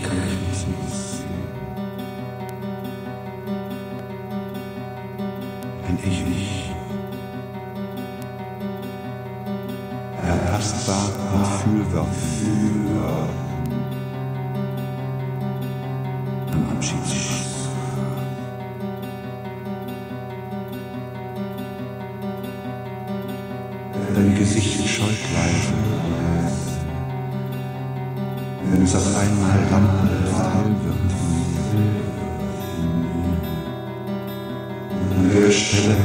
Ich kann nicht sehen. Ein Ich nicht. Ertastbar und fühlbar für am Abschiedsschuss. Dein Gesicht scheut leise, wenn es auf einmal lampenhell wird. An der Stelle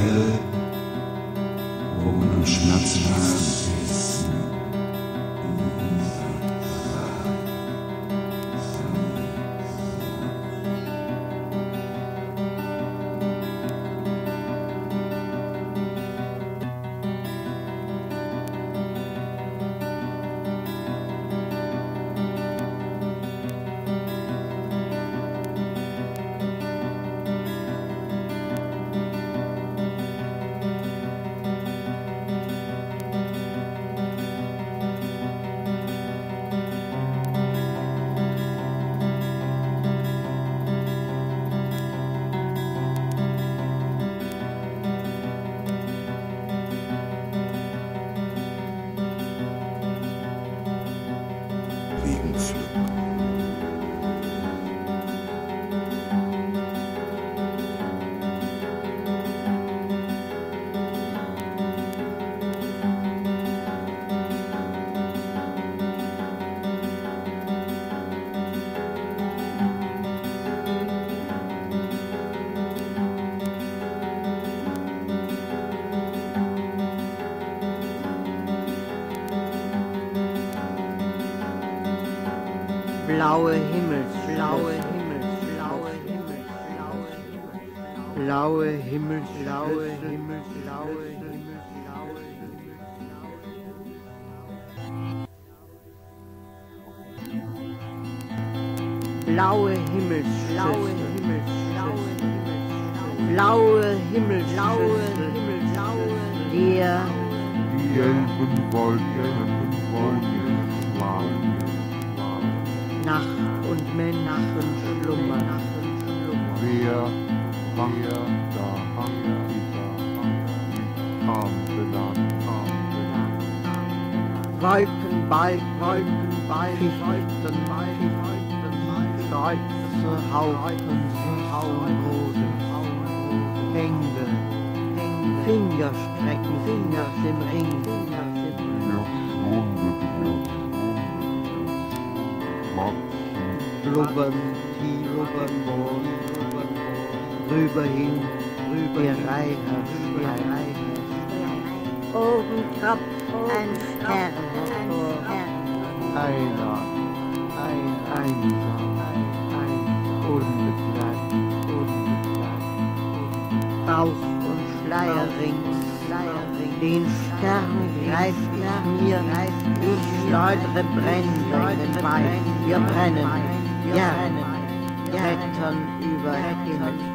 wo man am schmerzlichsten ist. Blaue Himmel, blaue Himmel, blaue Himmel, blaue Himmel, blaue Himmel, blaue Himmel, blaue Himmel, blaue Himmel. Blaue Himmel, blaue Himmel, blaue Himmel, blaue Himmel, blaue Himmel, Die gelben Wolken, Wolken, Wolken, Nacht und Menschen schlummern. Wer wacht da, benannt, arm benannt. Wolken, Balk, Wolken, Balk, Wolken, Balk, Wolken, Balk, Kreuze, Haufen, Hauenroden, Hände, Fingerstrecken, Finger im Ring, Blubbern, tief im Mond, rüber hin, rüber der Reiter, der Reiter. Oben tropft ein Stern hervor. Einer, ein einsam, ein unbegleitet, unbegleitet. Bauch und Schleierring, Schleierring, den Stern greift nach mir, ich schleudere Brände in den Wein, wir brennen, ja, klettern über Himmel, über Himmel.